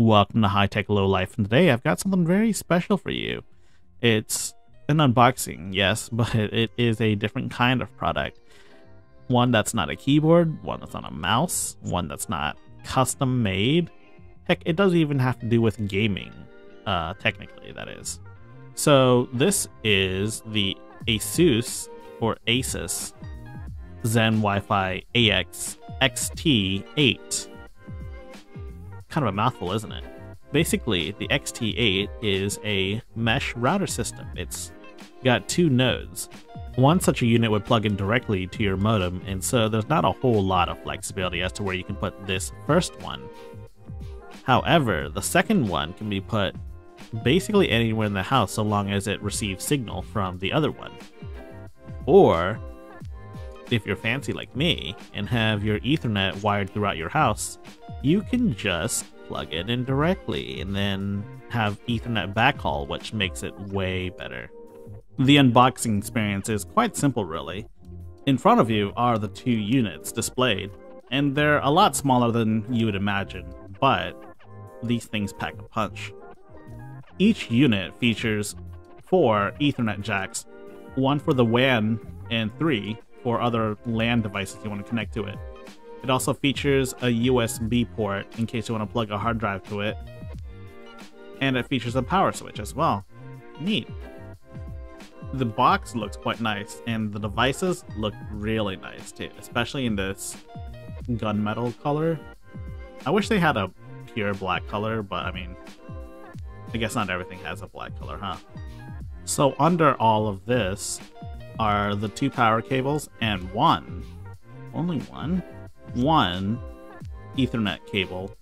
Welcome to High Tech Low Life, and today I've got something very special for you. It's an unboxing, yes, but it is a different kind of product. One that's not a keyboard, one that's not a mouse, one that's not custom made. Heck, it doesn't even have to do with gaming, uh, technically, that is. So, this is the Asus or Asus Zen Wi Fi AX XT8 kind of a mouthful, isn't it? Basically, the XT8 is a mesh router system. It's got two nodes. One such a unit would plug in directly to your modem, and so there's not a whole lot of flexibility as to where you can put this first one. However, the second one can be put basically anywhere in the house so long as it receives signal from the other one. Or, if you're fancy like me and have your Ethernet wired throughout your house, you can just plug it in directly and then have Ethernet backhaul, which makes it way better. The unboxing experience is quite simple, really. In front of you are the two units displayed, and they're a lot smaller than you would imagine, but these things pack a punch. Each unit features four Ethernet jacks, one for the WAN and three for other LAN devices you want to connect to it. It also features a USB port in case you want to plug a hard drive to it. And it features a power switch as well. Neat. The box looks quite nice, and the devices look really nice too, especially in this gunmetal color. I wish they had a pure black color, but I mean, I guess not everything has a black color, huh? So under all of this are the two power cables and one, only one, one Ethernet cable,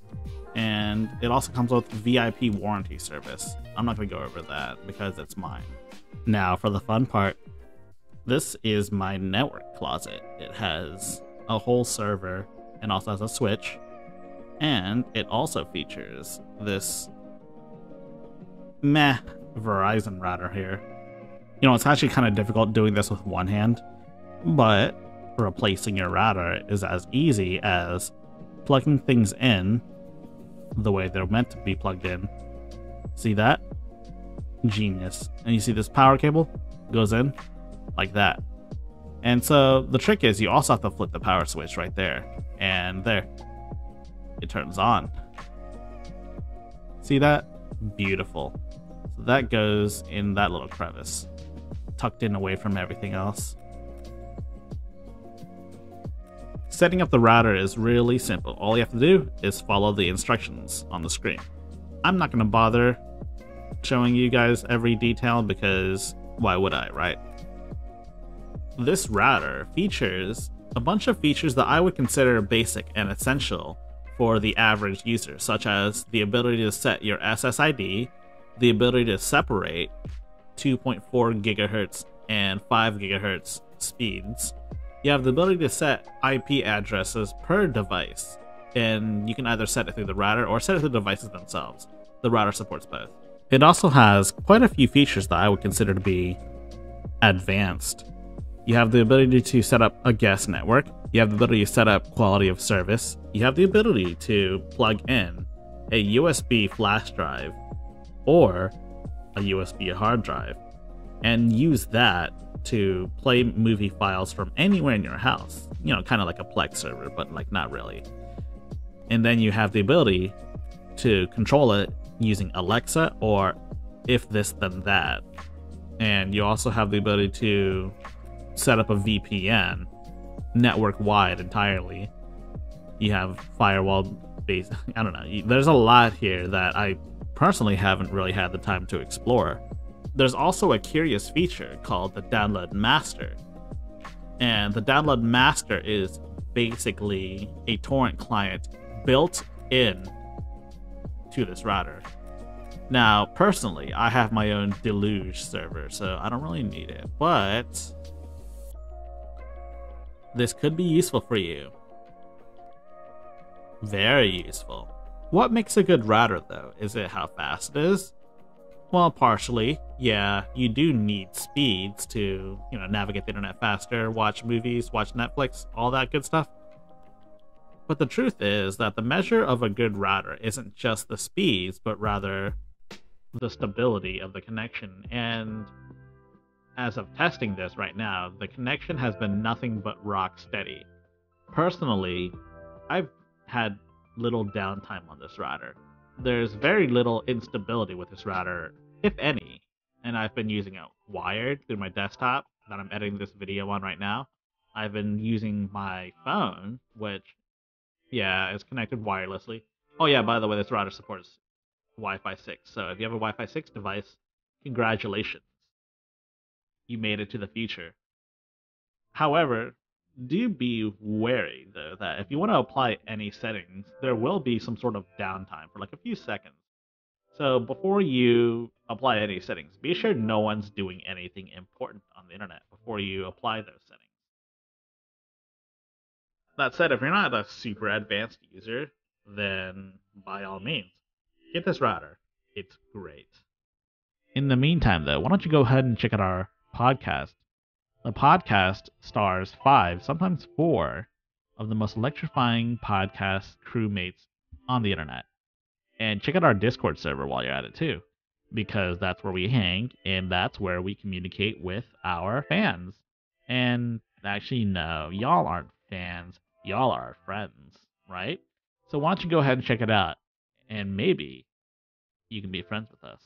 and it also comes with VIP warranty service. I'm not going to go over that because it's mine. Now, for the fun part, this is my network closet. It has a whole server and also has a switch, and it also features this meh Verizon router here. You know, it's actually kind of difficult doing this with one hand, but replacing your router is as easy as plugging things in the way they're meant to be plugged in. See that? Genius. And you see this power cable goes in like that. And so the trick is you also have to flip the power switch right there. And there. It turns on. See that? Beautiful. So that goes in that little crevice, tucked in away from everything else. Setting up the router is really simple. All you have to do is follow the instructions on the screen. I'm not going to bother showing you guys every detail because why would I, right? This router features a bunch of features that I would consider basic and essential for the average user, such as the ability to set your SSID, the ability to separate 2.4 gigahertz and 5 gigahertz speeds, you have the ability to set IP addresses per device, and you can either set it through the router or set it through the devices themselves. The router supports both. It also has quite a few features that I would consider to be advanced. You have the ability to set up a guest network, you have the ability to set up quality of service, you have the ability to plug in a USB flash drive or a USB hard drive and use that to play movie files from anywhere in your house. You know, kind of like a Plex server, but like not really. And then you have the ability to control it using Alexa or if this then that. And you also have the ability to set up a VPN network wide entirely. You have firewall based, I don't know. There's a lot here that I personally haven't really had the time to explore. There's also a curious feature called the download master. And the download master is basically a torrent client built in to this router. Now, personally, I have my own Deluge server, so I don't really need it, but this could be useful for you. Very useful. What makes a good router, though? Is it how fast it is? Well, partially. Yeah, you do need speeds to, you know, navigate the internet faster, watch movies, watch Netflix, all that good stuff. But the truth is that the measure of a good router isn't just the speeds, but rather the stability of the connection. And as of testing this right now, the connection has been nothing but rock steady. Personally, I've had little downtime on this router. There's very little instability with this router, if any, and I've been using it wired through my desktop that I'm editing this video on right now. I've been using my phone, which, yeah, is connected wirelessly. Oh yeah, by the way, this router supports Wi-Fi 6. So if you have a Wi-Fi 6 device, congratulations. You made it to the future. However, do be wary though that if you want to apply any settings, there will be some sort of downtime for like a few seconds. So before you apply any settings, be sure no one's doing anything important on the internet before you apply those settings. That said, if you're not a super advanced user, then by all means, get this router. It's great. In the meantime, though, why don't you go ahead and check out our podcast the podcast stars five, sometimes four, of the most electrifying podcast crewmates on the internet. And check out our Discord server while you're at it too, because that's where we hang and that's where we communicate with our fans. And actually, no, y'all aren't fans, y'all are friends, right? So why don't you go ahead and check it out, and maybe you can be friends with us.